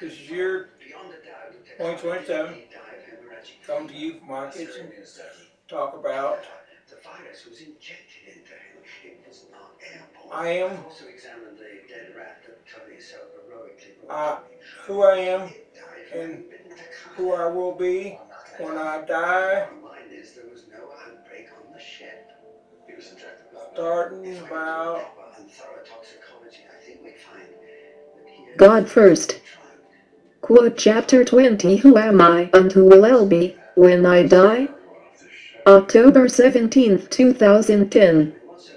This is year Beyond a doubt, the 2027. deep dive hemorrhagic come to you from our kitchen, talk about The virus was injected into him. It was not airborne. I am- Uh, who I am and who I will be when I die, starting about God first. Quote chapter 20 Who am I and who will I be when I die? October 17, 2010. What's so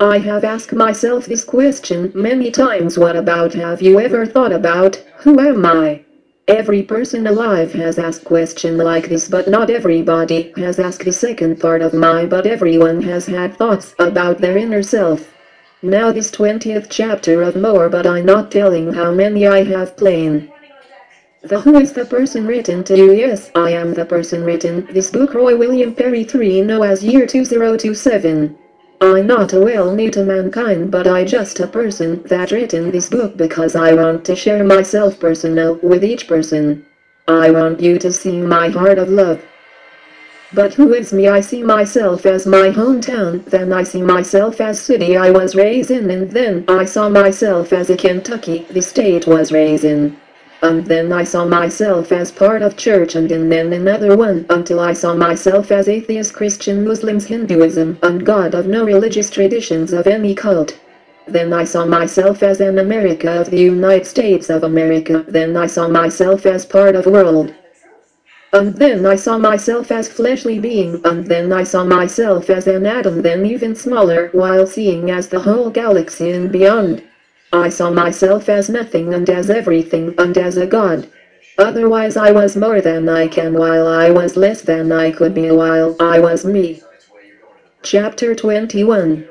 valuable? I have asked myself this question many times. What about have you ever thought about who am I? Every person alive has asked question like this, but not everybody has asked the second part of my, but everyone has had thoughts about their inner self. Now this 20th chapter of more, but I'm not telling how many I have plain. The Who is the person written to you? Yes, I am the person written. This book Roy William Perry 3 no as year 2027. I not a well need to mankind but I just a person that written this book because I want to share myself personal with each person. I want you to see my heart of love. But who is me? I see myself as my hometown, then I see myself as city I was raised in, and then I saw myself as a Kentucky, the state was raised in. And then I saw myself as part of church and then another one until I saw myself as atheist Christian Muslims Hinduism and God of no religious traditions of any cult. Then I saw myself as an America of the United States of America. Then I saw myself as part of world. And then I saw myself as fleshly being, and then I saw myself as an atom, then even smaller, while seeing as the whole galaxy and beyond. I saw myself as nothing and as everything and as a god. Otherwise I was more than I can while I was less than I could be while I was me. Chapter 21